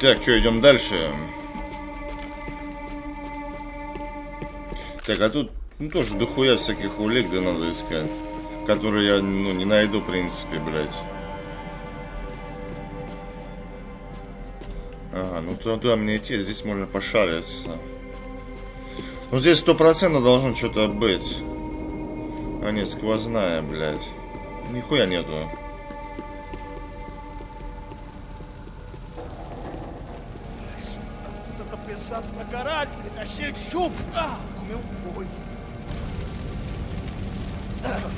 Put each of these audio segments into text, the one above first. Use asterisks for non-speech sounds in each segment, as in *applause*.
Так, что, идем дальше. Так, а тут ну, тоже дохуя всяких улик, да надо искать. Которые я, ну, не найду, в принципе, блядь. Ага, ну туда мне идти, здесь можно пошариться. Ну здесь сто процентов должно что-то быть. А нет, сквозная, блядь. Нихуя нету. Caralho, ele tá cheio de chumbo. Ah, meu boi. Ah.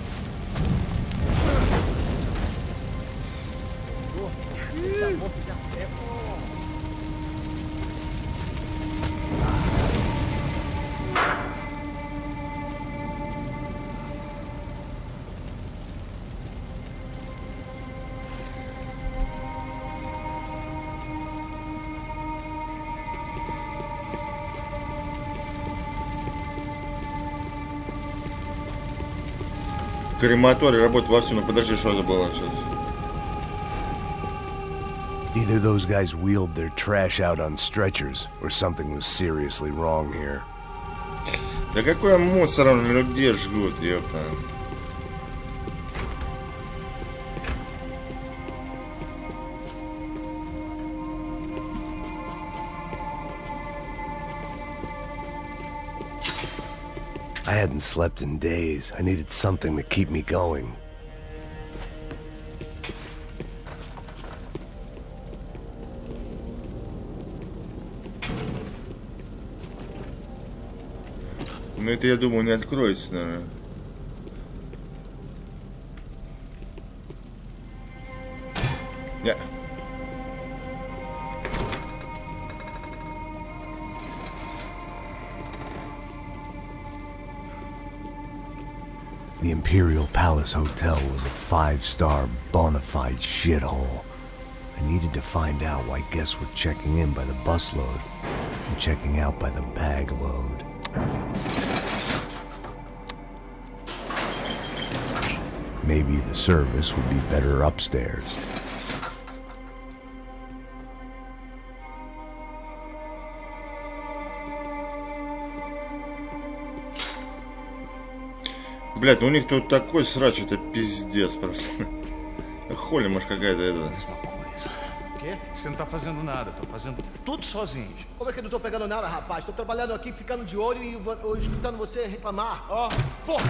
Крематорий работает вовсю, ну подожди, что это было сейчас? Either those guys wheeled their trash out on stretchers, or something was seriously wrong here. Да какой мусор он людей жгут, ёпта. I hadn't slept in days. I needed something to keep me going. Ну это, я думаю, не откроется, наверное. Palace Hotel was a five-star bona fide shithole. I needed to find out why guests were checking in by the busload and checking out by the bag load. Maybe the service would be better upstairs. Блять, ну у них тут такой срач, это пиздец просто. Холи, может какая-то это. Quê? Você não tá fazendo nada, tô fazendo tudo sozinho. Como é que eu não tô pegando nada, rapaz? Tô trabalhando aqui, ficando de olho e vo- ou escutando você reclamar. Ó, porra!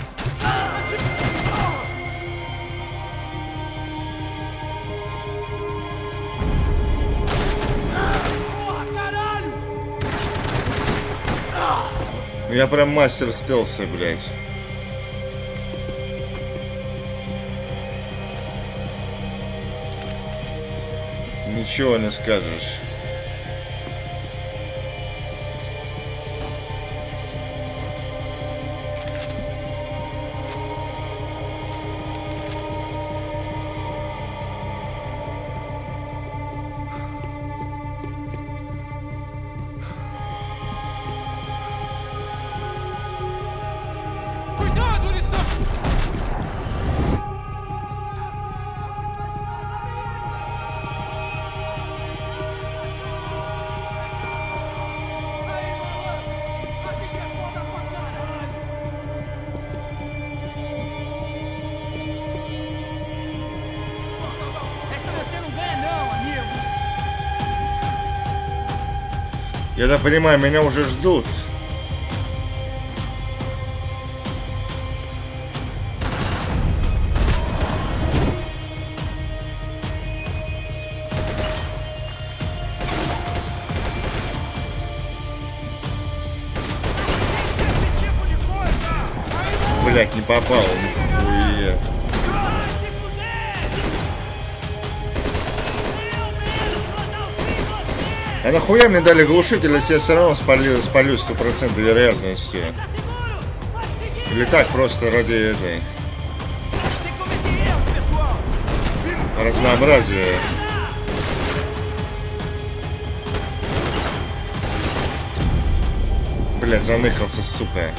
Porra, caralho! Ну, Я прям мастер стелса, блять. Ничего не скажешь. Я так понимаю, меня уже ждут. Блять, не попал. Нахуя мне дали глушитель, если я все равно спалю, спалю 100% вероятностью? Или так, просто ради этой разнообразия. Блять, заныкался, сука.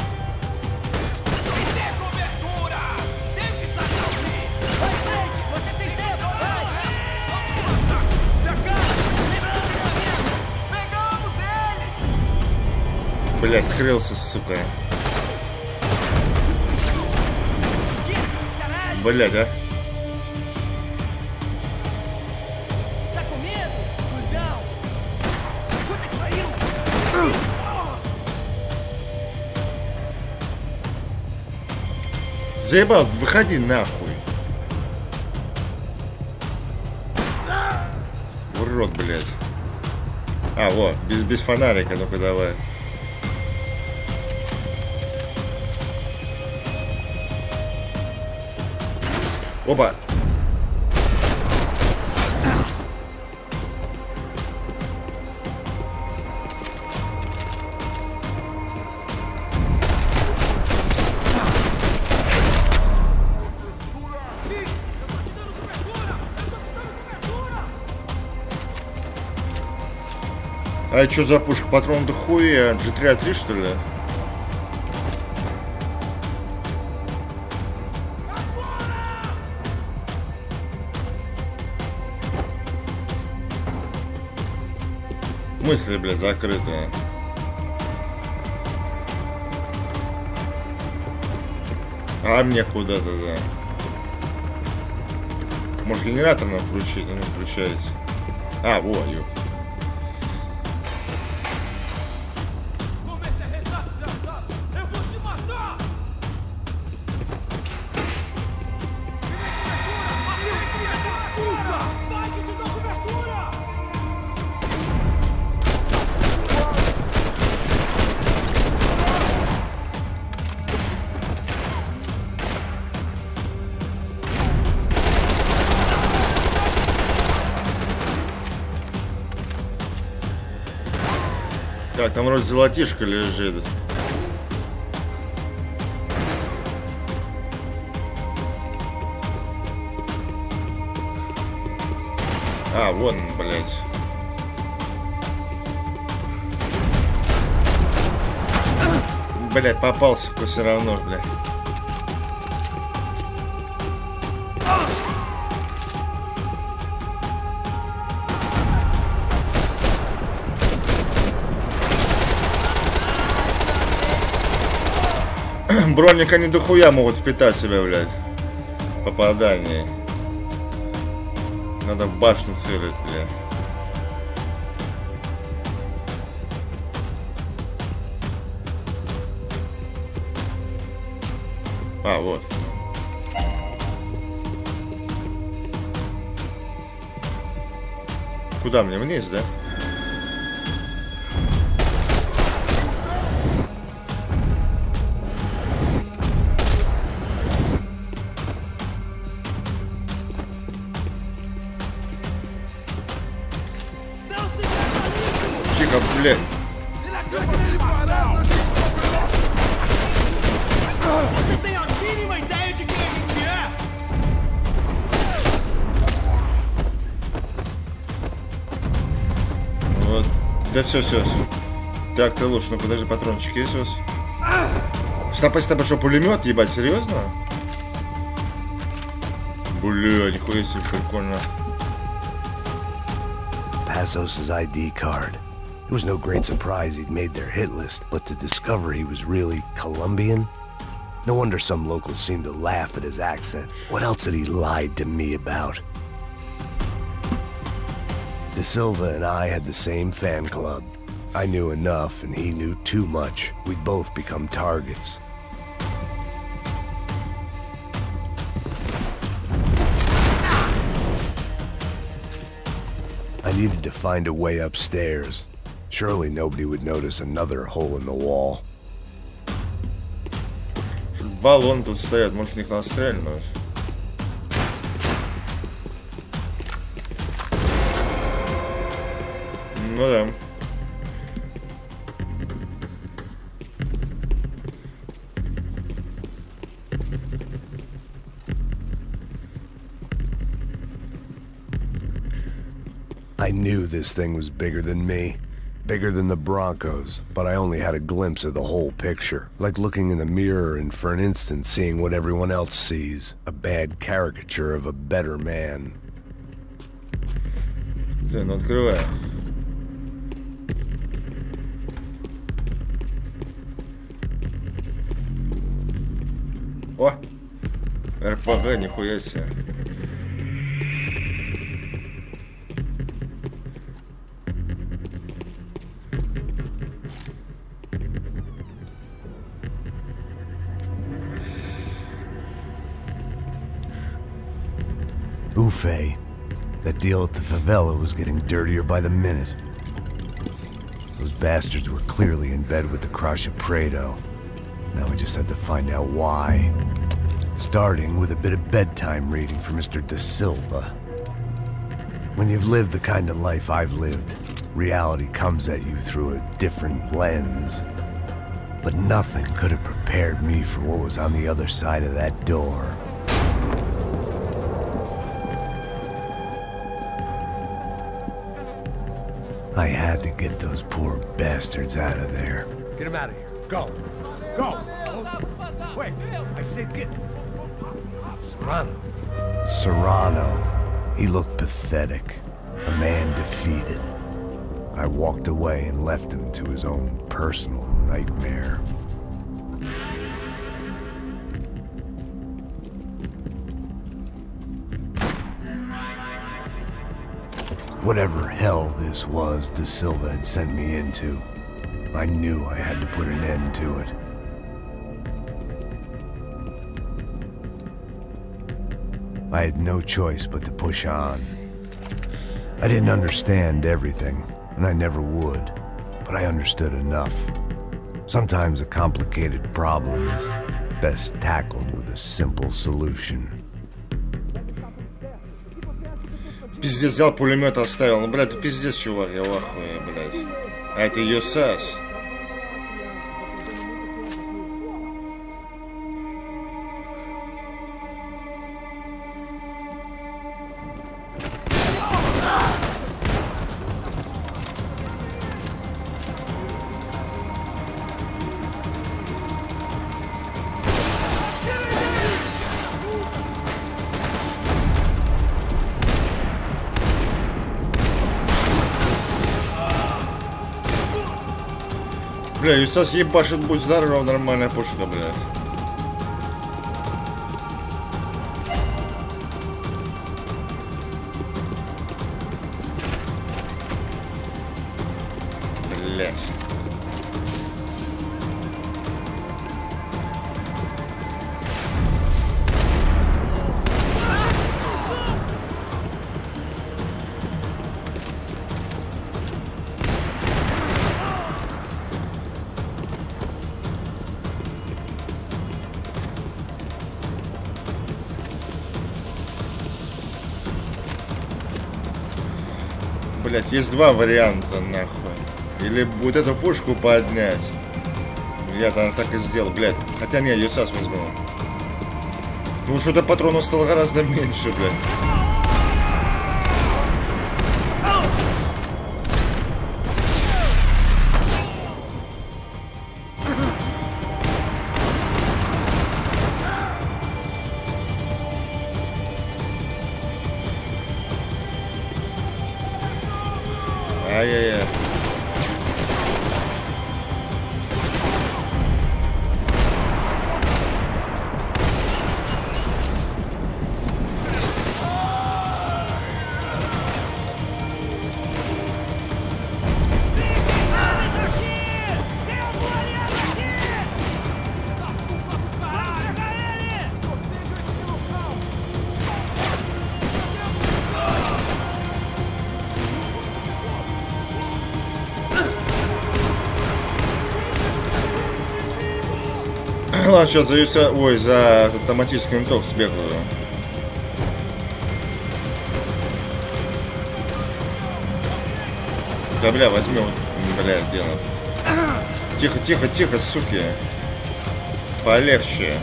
Блять, скрылся, сука. А? Que pariu! Заебал, выходи нахуй. Урод, блядь. А, вот, без, без фонарика, ну-ка давай. Опа. А что за пушка? Патрон до хуя? G3A3 что ли? Мысли, блядь, закрытые. А мне куда тогда? Может генератор надо включить? Не включается. А, во, ёп. Вроде золотишко лежит. А, вон, он, блядь. Блядь, попался все равно, блядь. Броник они дохуя могут впитать себя, блядь. Попадание. Надо в башню целить, блядь. А, вот. Куда мне? Вниз, да? все, все. Так, ты лучше, ну подожди, патрончик есть у вас? Стоп, стоп, что, пулемет, ебать, серьезно? Бля, нихуя себе, прикольно. Passos' ID card. It was no great surprise he'd made their hit list, but to discover he was really Colombian? No wonder some locals seemed to laugh at his accent. What else had he lied to me about? Da Silva and I had the same fan club. I knew enough and he knew too much. We'd both become targets. I needed to find a way upstairs. Surely nobody would notice another hole in the wall. Тут стоят, может, стрельнуть? Ну да. I knew this thing was bigger than me, bigger than the Brancos, but I only had a glimpse of the whole picture, like looking in the mirror and for an instant seeing what everyone else sees, a bad caricature of a better man. Then, not открывай. Ага, нихуя себе. That deal at the favela was getting dirtier by the minute. Those bastards were clearly in bed with the Crachá Preto. Now we just had to find out why. Starting with a bit of bedtime reading for Mr. Da Silva. When you've lived the kind of life I've lived, reality comes at you through a different lens. But nothing could have prepared me for what was on the other side of that door. I had to get those poor bastards out of there. Get them out of here. Go. Go. Wait. I said get. Serrano. Serrano. He looked pathetic. A man defeated. I walked away and left him to his own personal nightmare. Whatever hell this was Da Silva had sent me into, I knew I had to put an end to it. I had no choice but to push on. I didn't understand everything, and I never would, but I understood enough. Sometimes a complicated problem is best tackled with a simple solution. Пиздец, взял пулемет оставил. Ну, блядь, ты пиздец, чувак, я в ахуе, блядь. А это ЮСАС. Бля, ЮСАС ебашит, будь здоров, нормальная пушка, блядь. Два варианта, нахуй. Или вот эту пушку поднять. Я там так и сделал, блядь. Хотя не, ЮСАС возьму. Ну что-то патронов стало гораздо меньше, блядь. Ai, ai, ai. Ладно, сейчас за. Ой, за автоматический винтовку сбегаю. Да бля, возьмем. Бля, она? Тихо, тихо, тихо, суки. Полегче.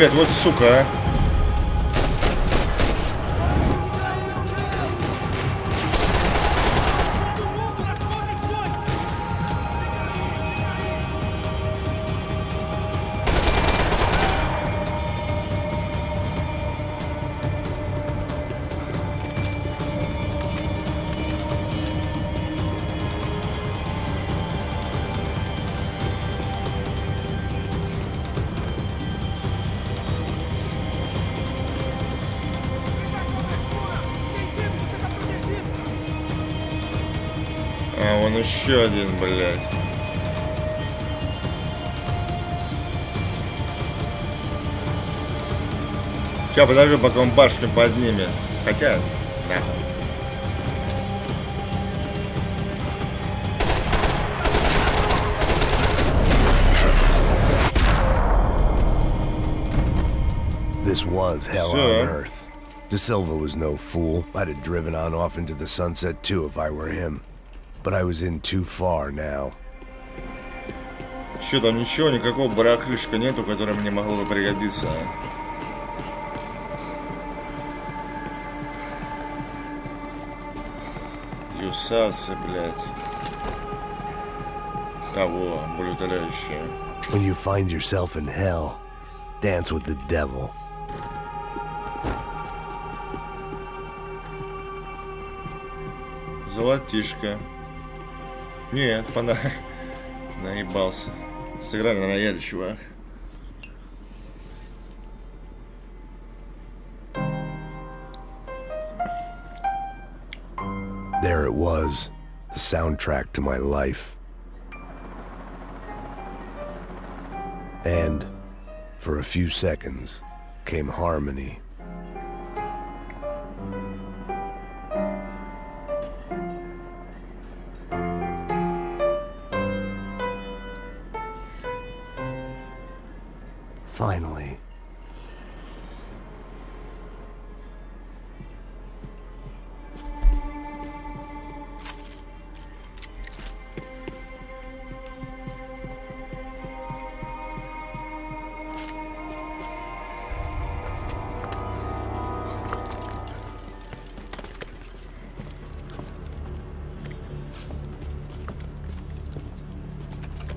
Блять, вот сука, а. вон еще один, блядь. Сейчас подожду, пока он башню поднимет. Хотя, нахуй. This was hell on earth. Da Silva was no fool. I'd have driven on off into the sunset too if I were him. But I was in too far now. Че там ничего, никакого барахлишка нету, которое мне могло бы пригодиться. Юсасы, блядь. А, во, болеутоляющее. When you find yourself in hell, dance with the devil. Золотишко. Нет, фонарь. Наебался. Сыграли на рояле, чувак. There it was, the soundtrack to my life. And, for a few seconds, came harmony.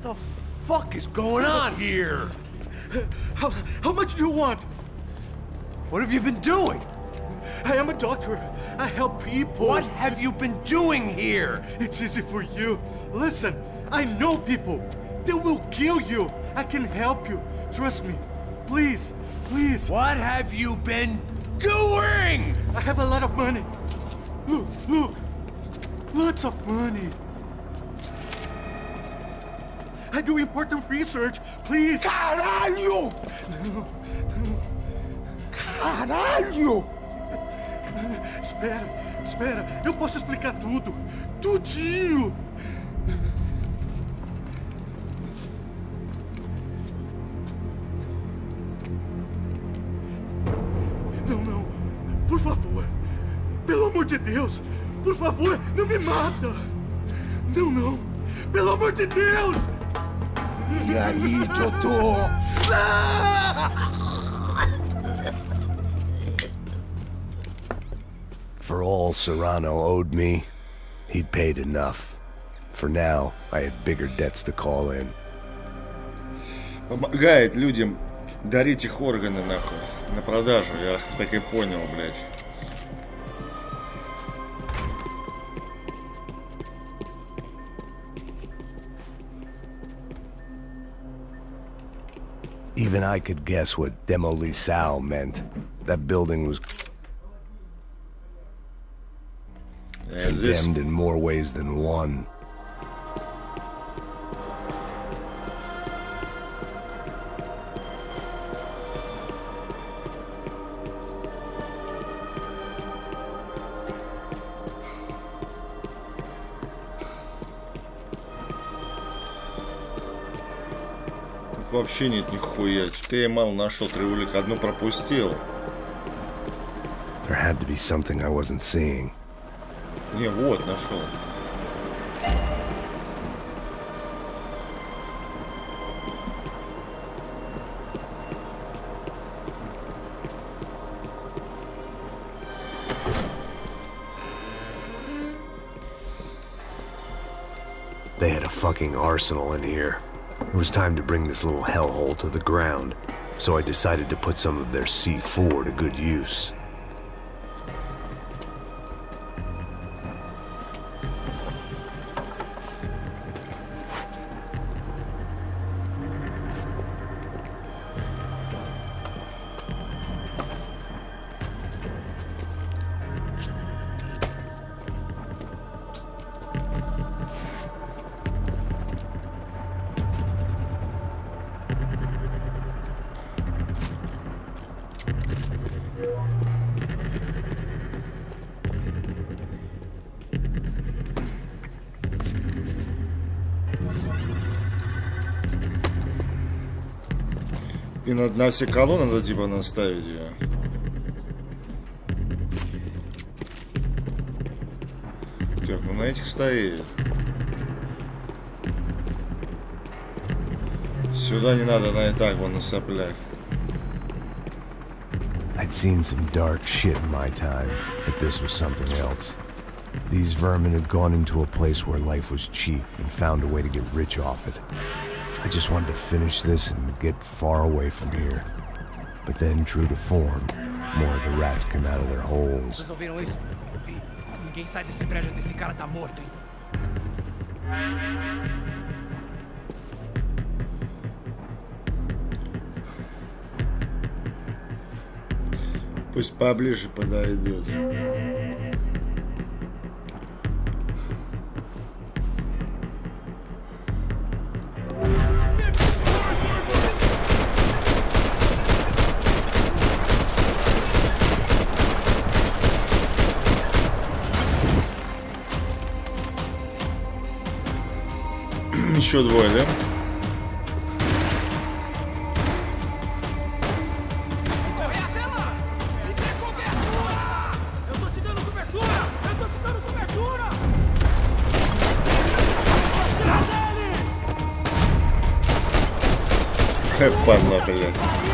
What the fuck is going on here? How, how much do you want? What have you been doing? I am a doctor. I help people. What have you been doing here? It's easy for you. Listen, I know people. They will kill you. I can help you. Trust me. Please, please. What have you been doing? I have a lot of money. Look, look. Lots of money. I do important research. Please. Caralho! Caralho! Espera, espera. Eu posso explicar tudo. Tudinho. Não, não. Por favor. Pelo amor de Deus. Por favor, não me mata. Não, não. Pelo amor de Deus. E aí, doutor? For all Serrano owed me, he'd paid enough. For now, I had bigger debts to call in. Помогает людям дарить их органы, нахуй. На продажу, я так и понял, блядь. Even I could guess what Demolição meant. That building was condemned this. in more ways than one. Вообще нет нихуя. Ты мало нашел, три улик, одну пропустил. There had to be something I wasn't seeing. Не, вот, нашел. They had a fucking arsenal in here. It was time to bring this little hellhole to the ground, so I decided to put some of their C4 to good use. На, все колонны надо типа наставить ее. Так, ну на этих стоит. Сюда не надо, на и так, вон на соплях. I'd seen some dark shit in my time, but this was something else. These vermin had gone into a place where life was cheap and found a way to get rich off it. I just wanted to finish this and get far away from here. But then, true to form, more of the rats came out of their holes. Vocês ouviram isso? Vi. Ninguém sai desse prédio até esse cara tá morto, hein? Пусть поближе подойдет. Atira deles! Хэ, падла, блядь.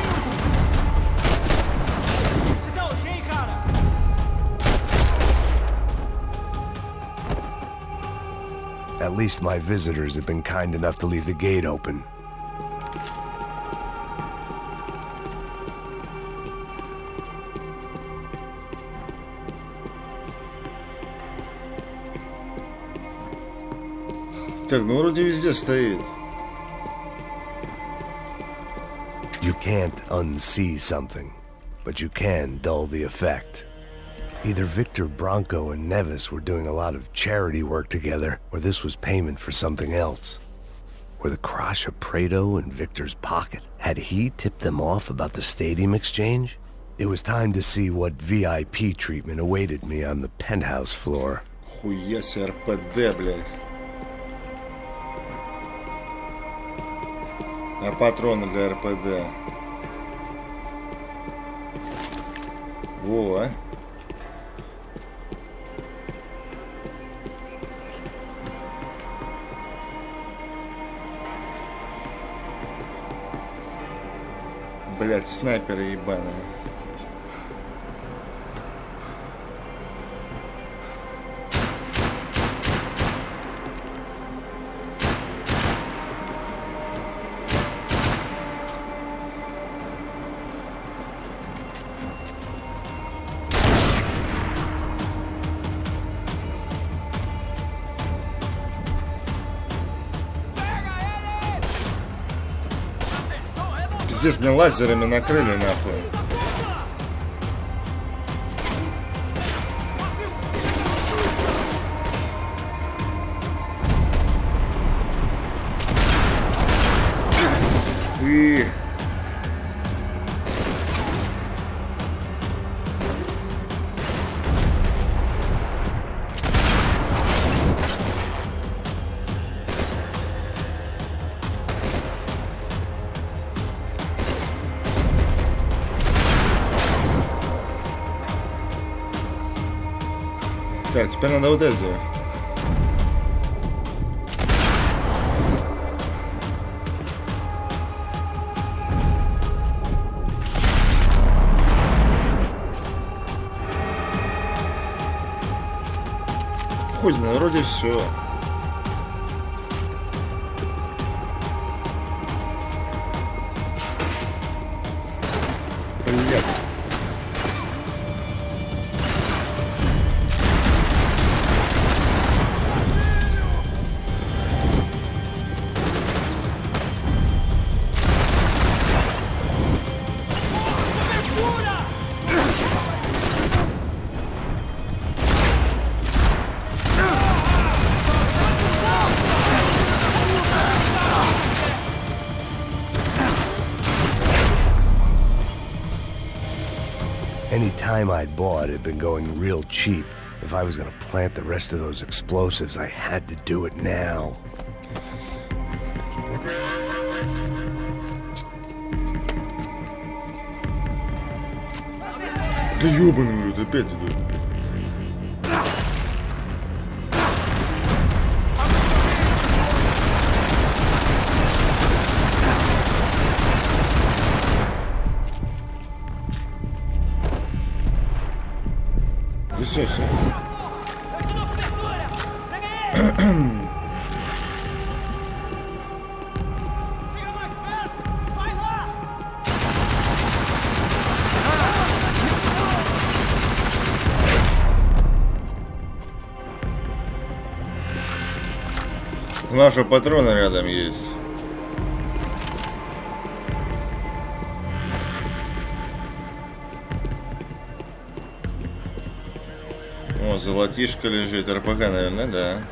At least my visitors had been kind enough to leave the gate open. Так, ну вроде везде стоит. You can't unsee something, but you can dull the effect. Either Victor Branco and Neves were doing a lot of charity work together, or this was payment for something else. Were the Crachá Preto in Victor's pocket? Had he tipped them off about the stadium exchange? It was time to see what VIP treatment awaited me on the penthouse floor. Хуя РПД. А патроны для РПД. Во, а? Блять, снайперы ебаные. Пиздец, мне лазерами накрыли нахуй. Теперь надо вот это. Хуй знает, вроде все. I'd bought had been going real cheap. If I was going to plant the rest of those explosives, I had to do it now. Да ёбаный, опять. Vai lá! Наши патроны рядом есть. Золотишко лежит. РПГ, наверное, да.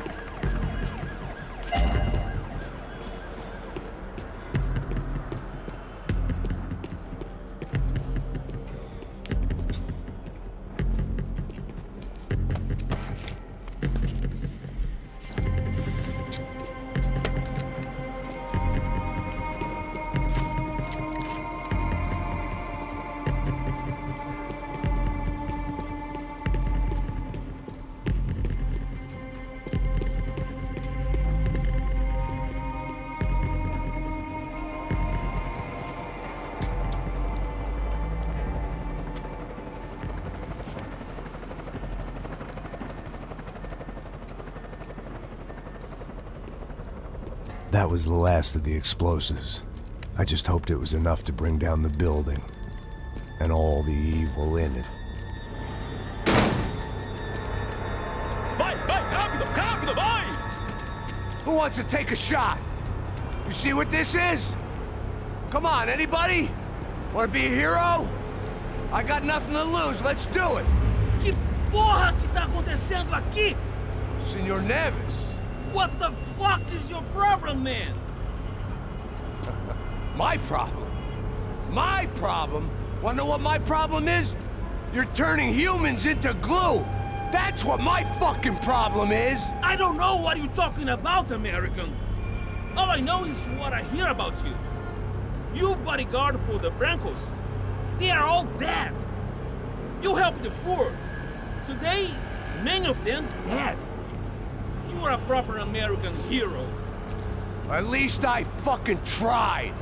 That was the last of the explosives. I just hoped it was enough to bring down the building. And all the evil in it. Vai, vai, rápido, rápido, vai! Who wants to take a shot? You see what this is? Come on, anybody? Want to be a hero? I got nothing to lose, let's do it! Que porra que tá acontecendo aqui? Senor Neves, What the fuck is your problem, man? *laughs* my problem. My problem? Wanna know what my problem is? You're turning humans into glue! That's what my fucking problem is! I don't know what you're talking about, American. All I know is what I hear about you. You bodyguard for the Brancos. They are all dead. You help the poor. Today, many of them dead. You are a proper American hero. At least I fucking tried!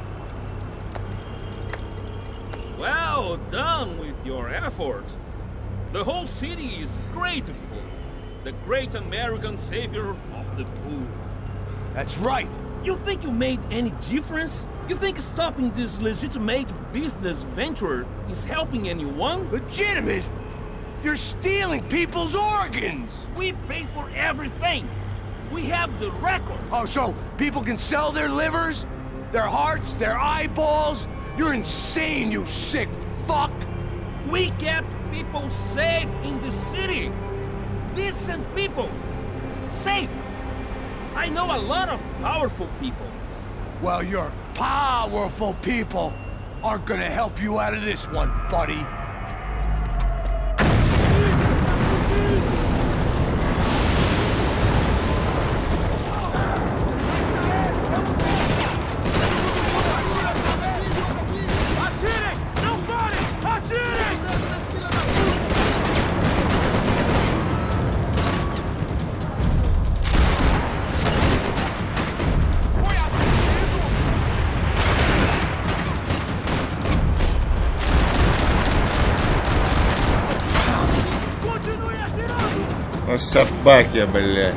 Well done with your effort. The whole city is grateful. The great American savior of the poor. That's right! You think you made any difference? You think stopping this legitimate business venture is helping anyone? Legitimate? You're stealing people's organs! We pay for everything. We have the record. Oh, so people can sell their livers? Their hearts? Their eyeballs? You're insane, you sick fuck! We kept people safe in the city. Decent people. Safe. I know a lot of powerful people. Well, your powerful people aren't gonna help you out of this one, buddy. Собаки, блядь.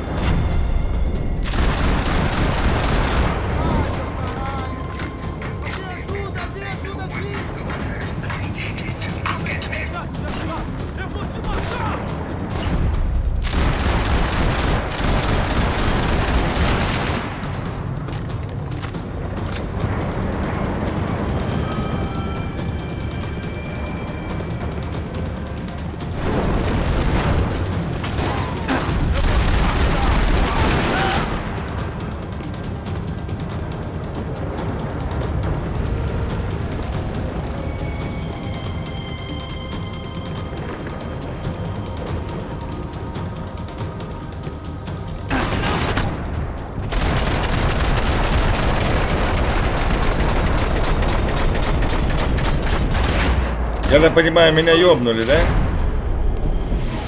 Так понимаю, меня ёбнули, да?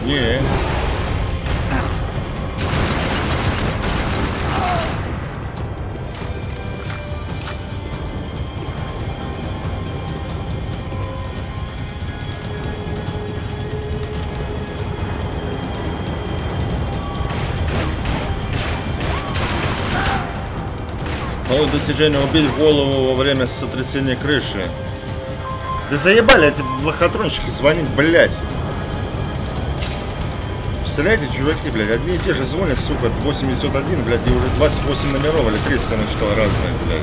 Не. Мое достижение убить голову во время сотрясения крыши. Да заебали эти лохотронщики звонить, блядь. Представляете, чуваки, блядь, одни и те же звонят, сука, 81, блядь, и уже 28 номеров или 300 на что разные, блядь.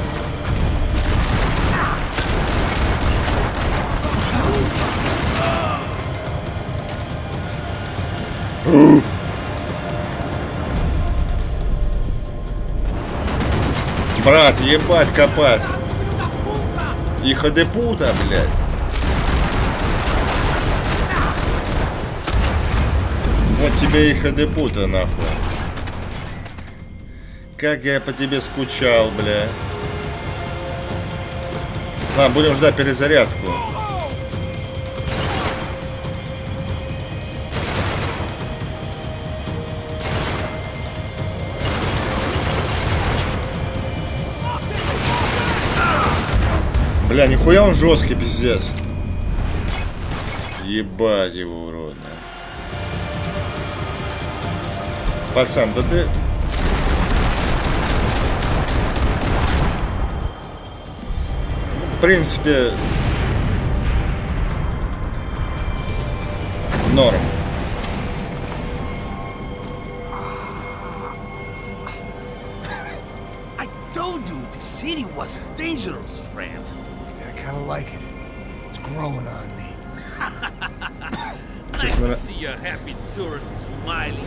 Брат, ебать копать. И ходепута, блядь. Вот тебе и ходепута, нахуй. Как я по тебе скучал, бля. Ладно, будем ждать перезарядку. Бля, нихуя он жесткий, пиздец. Ебать его, уродно. Пацан, да ты... В принципе... Норм. I told you the city was dangerous, friend. I kind of like it. It's growing on me. Nice to see a happy tourist smiling.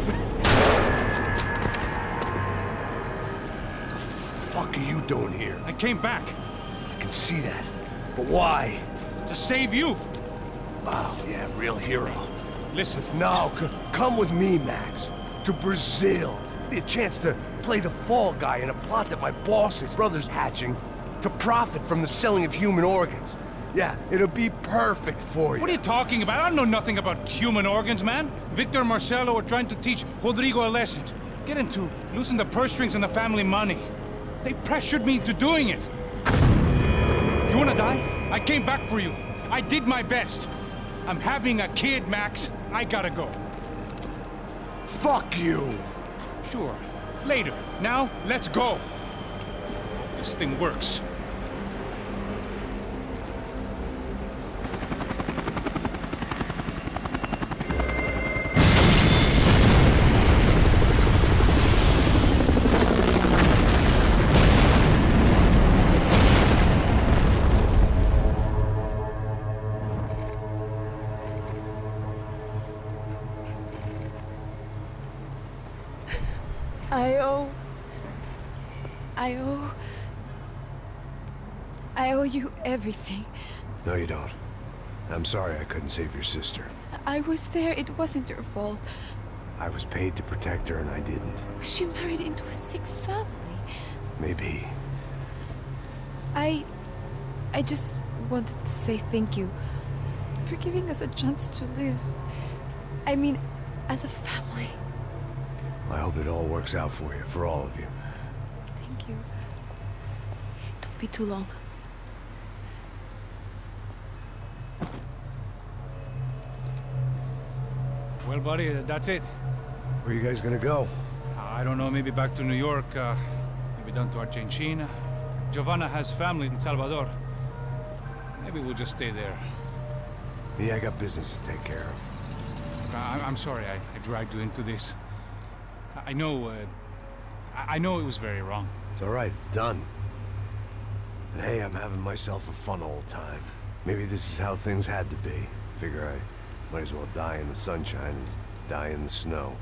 Fuck are you doing here? I came back I can see that. But why? to save you. Oh, yeah, real hero. Listen, Listen, now, come with me, Max. To Brazil. Be a chance to play the fall guy in a plot that my boss's brother's hatching to profit from the selling of human organs. Yeah, it'll be perfect for you. what are you talking about? I don't know nothing about human organs, man. Victor and Marcelo are trying to teach Rodrigo a lesson. Get him to loosen the purse strings and the family money. They pressured me into doing it. You wanna die? I came back for you. I did my best. I'm having a kid, Max. I gotta go. Fuck you! Sure. Later. Now, let's go. This thing works. Everything. No, you don't. I'm sorry I couldn't save your sister. I was there. It wasn't your fault. I was paid to protect her and I didn't. She married into a sick family. Maybe. I. I just wanted to say thank you for giving us a chance to live. I mean, as a family. I hope it all works out for you, for all of you. Thank you. Don't be too long. Well, buddy, that's it. Where you guys gonna go? I don't know, maybe back to New York, uh, maybe down to Argentina. Giovanna has family in Salvador. Maybe we'll just stay there. Yeah, I got business to take care of. I I'm sorry I, I dragged you into this. I- I know, uh, I I know it was very wrong. It's alright, it's done. And hey, I'm having myself a fun old time. Maybe this is how things had to be. Figure I might as well die in the sunshine as die in the snow.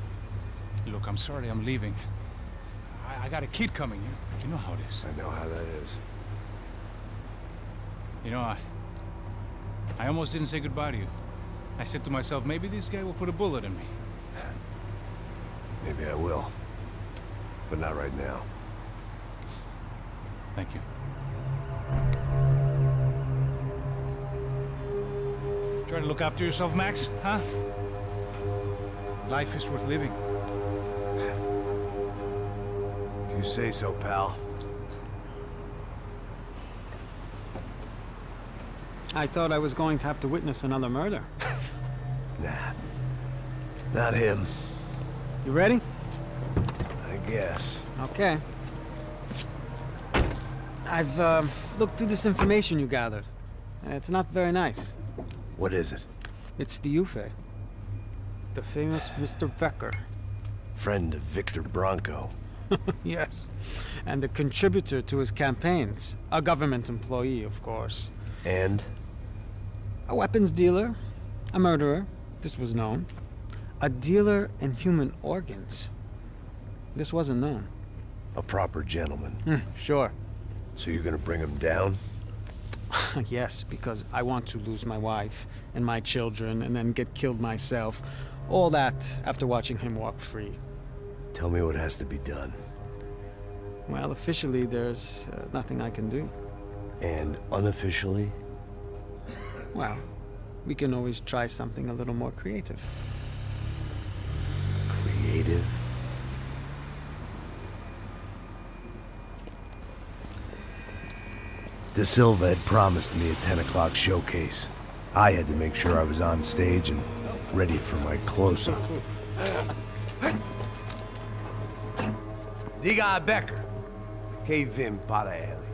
Look, I'm sorry I'm leaving. I, I got a kid coming, you, you know how it is. I know how that is. You know, I, I almost didn't say goodbye to you. I said to myself, maybe this guy will put a bullet in me. Maybe I will. But not right now. Thank you. Try to look after yourself, Max, huh? Life is worth living. If you say so, pal. I thought I was going to have to witness another murder. *laughs* Nah. Not him, You ready? I guess. Okay. I've uh, looked through this information you gathered. and It's not very nice. What is it? It's the Ufe. The famous Mr. Becker. Friend of Victor Branco. *laughs* yes. And a contributor to his campaigns. A government employee, of course. And? A weapons dealer. A murderer. This was known. A dealer in human organs. This wasn't known. A proper gentleman. Hmm, sure. So you're gonna bring him down? *laughs* yes, because I want to lose my wife and my children and then get killed myself. All that after watching him walk free. Tell me what has to be done. Well, officially, there's uh, nothing I can do. And unofficially? Well, we can always try something a little more creative. Creative? Da Silva had promised me a 10 o'clock showcase. I had to make sure I was on stage and ready for my close-up. Diga Becker. Que vim para ele.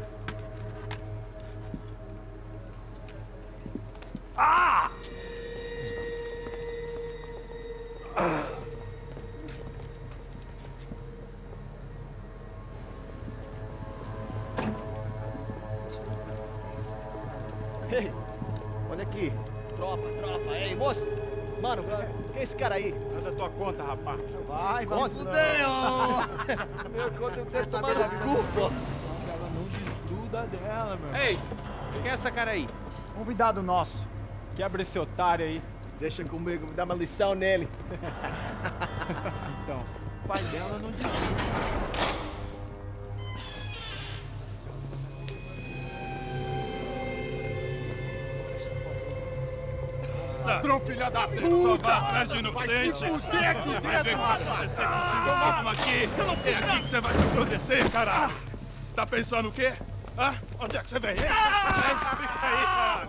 Essa cara aí? Convidado nosso. Quebra esse otário aí. Deixa comigo, me dá uma lição nele. *laughs* Então, o pai dela não desgruda. Ladrão, filha da puta! Atrás de inocentes! Vai se fuder aqui dentro, rapaz! Você continua mesmo aqui! Eu não fiz aqui que você vai te proteger, cara! Tá pensando o quê? Hã? Onde é que você vem? Fica aí, cara!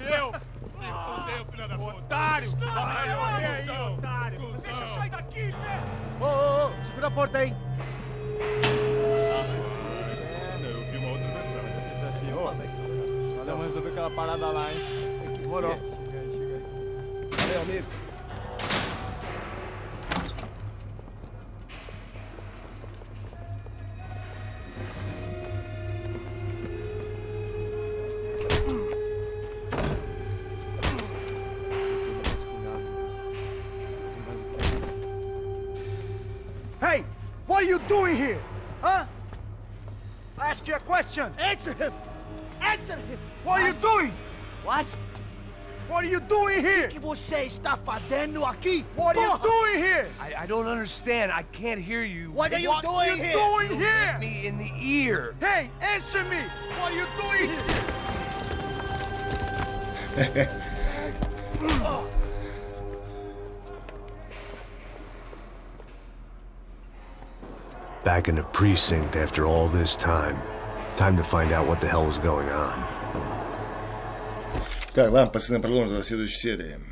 Eu? Fudeu, filha da puta! Otário! Vai, olha aí, otário! Deixa eu sair daqui, né? Ô, ô, ô, segura a porta aí. Eu vi uma outra versão. Vamos resolver aquela parada lá, hein? Demorou. Valeu, amigo. Answer him! Answer him! What are you doing? What? What are you doing here? O que você está fazendo aqui? What are you doing here? I, I don't understand. I can't hear you. What are you What doing are you here? doing Hit me in the ear. Hey, answer me! What are you doing here? Back in the precinct after all this time. Time to find out what the hell was going on. Так, ладно, пацаны, продолжим в следующей серии.